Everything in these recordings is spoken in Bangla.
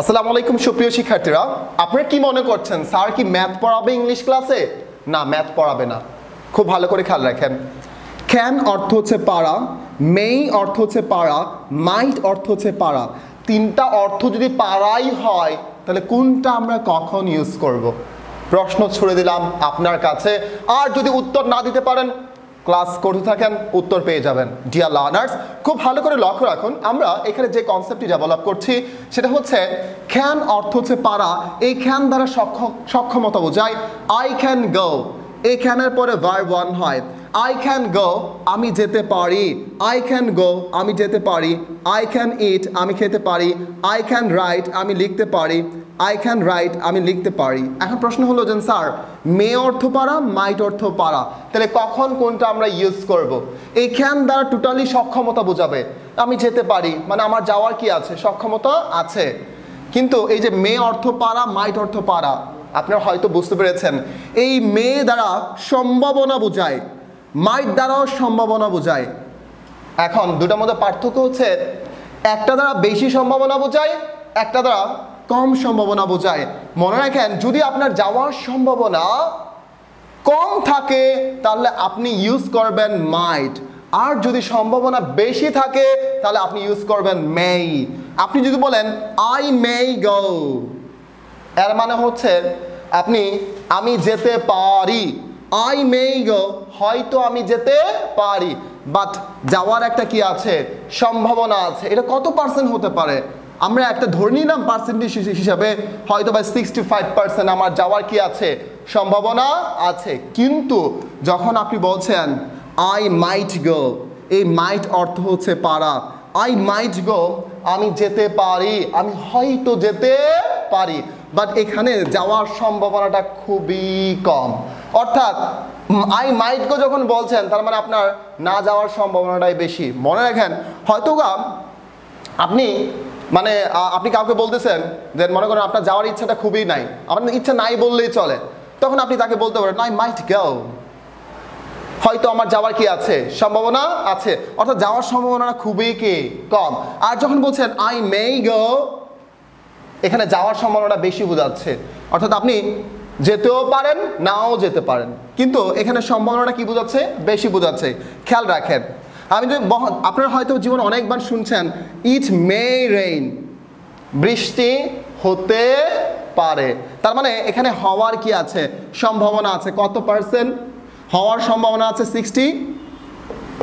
আসসালামু আলাইকুম, সুপ্রিয় শিক্ষার্থীরা। আপনারা কি মনে করছেন, স্যার কি ম্যাথ পড়াবে ইংলিশ ক্লাসে? না, ম্যাথ পড়াবে না। খুব ভালো করে খেয়াল রাখেন। ক্যান অর্থ হচ্ছে পাড়া মেই অর্থ হচ্ছে পাড়া মাইট অর্থ হচ্ছে পাড়া তিনটা অর্থ যদি পাড়াই হয়, তাহলে কোনটা আমরা কখন ইউজ করব। প্রশ্ন ছুড়ে দিলাম আপনার কাছে। আর যদি উত্তর না দিতে পারেন ক্লাস করতে থাকেন, উত্তর পেয়ে যাবেন। ডিয়ার লার্নার্স খুব ভালো করে লক্ষ্য রাখুন, আমরা এখানে যে কনসেপ্টটি ডেভেলপ করছি, সেটা হচ্ছে খ্যান অর্থ হচ্ছে পারা, এই খ্যান দ্বারা সক্ষম সক্ষমতা বোঝায় আই ক্যান গো এই খ্যানের পরে ভার ওয়ান হয়। আই ক্যান গো আমি যেতে পারি। আই ক্যান গো আমি যেতে পারি। আই ক্যান ইট আমি খেতে পারি। আই ক্যান রাইট আমি লিখতে পারি। আই ক্যান রাইট আমি লিখতে পারি। এখন প্রশ্ন হলো যে, স্যার, মে অর্থ পারা মাইট অর্থ পারা? তাহলে কখন কোনটা আমরা ইউজ করব। এই ক্যান দ্বারা টোটালি সক্ষমতা বোঝাবে। আমি যেতে পারি মানে আমার যাওয়ার কি আছে? সক্ষমতা আছে। কিন্তু এই যে মে অর্থ পারা মাইট অর্থ পারা আপনারা হয়তো বুঝতে পেরেছেন, এই মেয়ে দ্বারা সম্ভাবনা বোঝায় মাইট দ্বারাও সম্ভাবনা বোঝায়। এখন দুটার মধ্যে পার্থক্য হচ্ছে, একটা দ্বারা বেশি সম্ভাবনা বোঝায়, একটা দ্বারা কম সম্ভাবনা বোঝায়। মনে রাখেন, যদি আপনার যাওয়ার সম্ভাবনা কম থাকে, তাহলে আপনি ইউজ করবেন মাইট আর যদি সম্ভাবনা বেশি থাকে, তাহলে আপনি ইউজ করবেন মেই আপনি যদি বলেন আই মেই গো এর মানে হচ্ছে আপনি, আমি যেতে পারি। আই মেই গো, হয়তো আমি যেতে পারি। বাট যাওয়ার একটা কি আছে? সম্ভাবনা আছে। এটা কত পার্সেন্ট হতে পারে? আমরা একটা ধরে নিলাম পার্সেন্টেজ হিসাবে, হয়তো বা সিক্সটি ফাইভ পার্সেন্ট আমার যাওয়ার কি আছে? সম্ভাবনা আছে। কিন্তু যখন আপনি বলছেন আই মাইট গো এই মাইট অর্থ হচ্ছে পারা। আই মাইট গো আমি যেতে পারি। আমি হয়তো যেতে পারি। বাট এখানে যাওয়ার সম্ভাবনাটা খুবই কম। অর্থাৎ আই মাইট গো যখন বলছেন, তার মানে আপনার না যাওয়ার সম্ভাবনাটাই বেশি। মনে রাখেন, হয়তো আপনি মানে আপনি কাউকে বলতেছেন যে, মনে করেন আপনার যাওয়ার ইচ্ছাটা খুবই নাই। আপনার ইচ্ছা নাই বললেই চলে। তখন আপনি তাকে বলতে পারেন আই মাইট গেও হয়তো আমার যাওয়ার কি আছে? সম্ভাবনা আছে। অর্থাৎ যাওয়ার সম্ভাবনা খুবই কি কম। আর যখন বলছেন আই মেই গো এখানে যাওয়ার সম্ভাবনাটা বেশি বোঝাচ্ছে। অর্থাৎ আপনি যেতেও পারেন, নাও যেতে পারেন। কিন্তু এখানে সম্ভাবনাটা কি বোঝাচ্ছে? বেশি বোঝাচ্ছে। খেয়াল রাখেন। আমি যদি আপনারা হয়তো জীবন অনেকবার শুনছেন ইট মে রেইন বৃষ্টি হতে পারে। তার মানে এখানে হওয়ার কি আছে? সম্ভাবনা আছে কত পার্সেন্ট হওয়ার সম্ভাবনা আছে সিক্সটি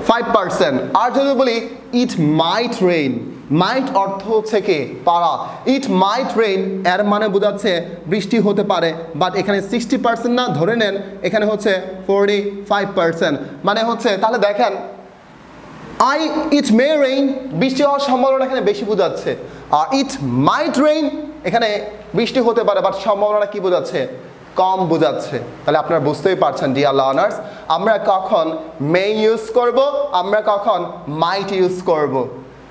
ফাইভ পার্সেন্ট আর যদি বলি ইট মাইট রেইন মাইট অর্থ হচ্ছে কি? পারা ইট মাইট রেইন এর মানে বোঝাচ্ছে বৃষ্টি হতে পারে বাট এখানে সিক্সটি পার্সেন্ট না, ধরে নেন, এখানে হচ্ছে ফোরটি ফাইভ পার্সেন্ট মানে হচ্ছে, তাহলে দেখেন আই ইট মে রেইন বৃষ্টি হওয়ার সম্ভাবনা এখানে বেশি বোঝাচ্ছে। আর ইট মাইট রেইন এখানে বৃষ্টি হতে পারে বাট সম্ভাবনাটা কি বোঝাচ্ছে? কম বোঝাচ্ছে। তাহলে আপনারা বুঝতেই পারছেন ডিয়ার লার্নার্স আমরা কখন মে ইউজ করব, আমরা কখন মাইট ইউজ করব।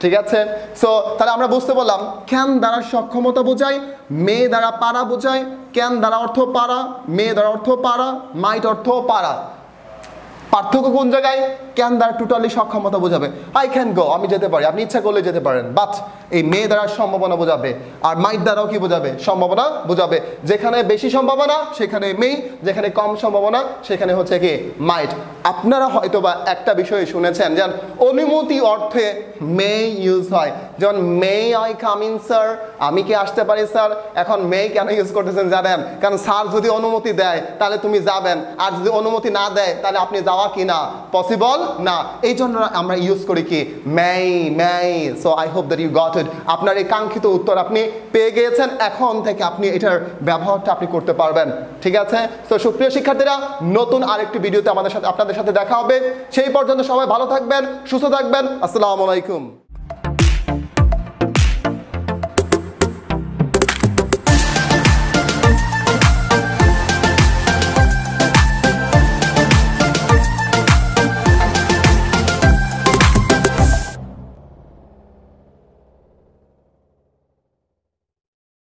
ঠিক আছে? সো তাহলে আমরা বুঝতে পারলাম ক্যান দ্বারা সক্ষমতা বোঝায় মে দ্বারা পারা বোঝায়। ক্যান দ্বারা অর্থ পারা মে দ্বারা অর্থ পারা মাইট অর্থ পারা। পার্থক্য কোন জায়গায়? ক্যান দ্বারা টোটালি সক্ষমতা বোঝাবে? আই ক্যান গো আমি যেতে পারি, আপনি ইচ্ছা করলে যেতে পারেন বাট এই মেয়ে দ্বারা সম্ভাবনা বোঝাবে, আর মাইট দ্বারাও কি বোঝাবে? সম্ভাবনা বোঝাবে, যেখানে বেশি সম্ভাবনা, সেখানে মেয়ে, যেখানে কম সম্ভাবনা, সেখানে হচ্ছে কি মাইট আপনারা হয়তোবা একটা বিষয়ে শুনেছেন যেন অনুমতি অর্থে মে ইউজ হয়। যেমন may I come in sir আমি কি আসতে পারি স্যার এখন মে কেন ইউজ করতেছেন? জানেন কারণ স্যার যদি অনুমতি দেয়, তাহলে তুমি যাবেন। আর যদি অনুমতি না দেয়, তাহলে আপনি যাওয়া কি না? পসিবল না। এই জন্য আমরা ইউজ করি কি may may so I hope that you got it আপনার এই কাঙ্ক্ষিত উত্তর আপনি পেয়ে গিয়েছেন। এখন থেকে আপনি এটার ব্যবহারটা আপনি করতে পারবেন। ঠিক আছে? তো সুপ্রিয় শিক্ষার্থীরা, নতুন আরেকটি ভিডিওতে আমাদের সাথে আপনাদের সাথে দেখা হবে। সেই পর্যন্ত সবাই ভালো থাকবেন, সুস্থ থাকবেন। আসসালামু আলাইকুম।